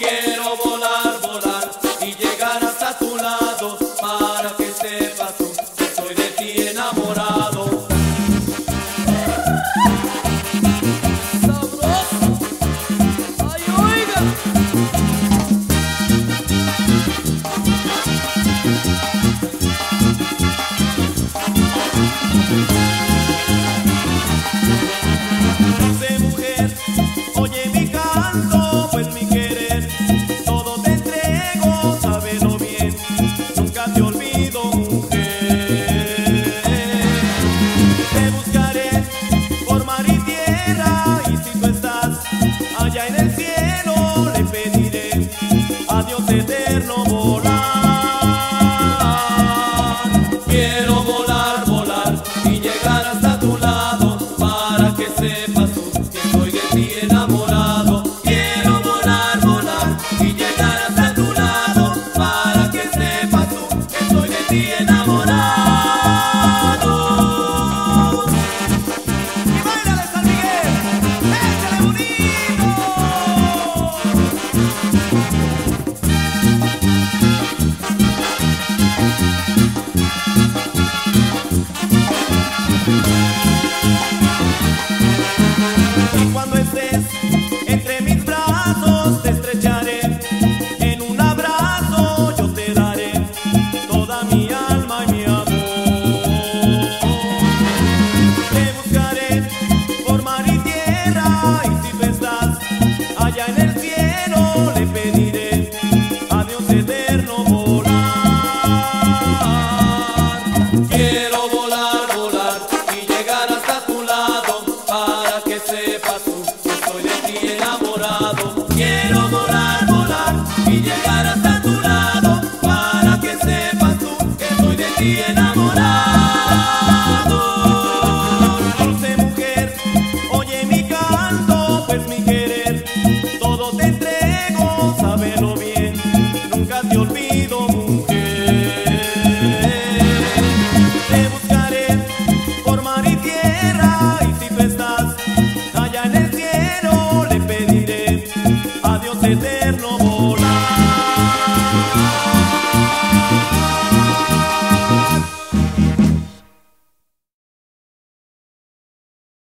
Quiero volar, volar y llegar hasta tu lado para que sepas tú que estoy de ti enamorado. Sabroso, ay oiga. Te buscaré por mar y tierra, y si tú estás allá en el cielo, le pediré a Dios eterno volar. Quiero volar, volar y llegar hasta tu lado para que sepas. enamoré. Enamorado, dulce mujer, oye mi canto, pues mi querer, todo te entrego, sabelo bien, nunca te olvido.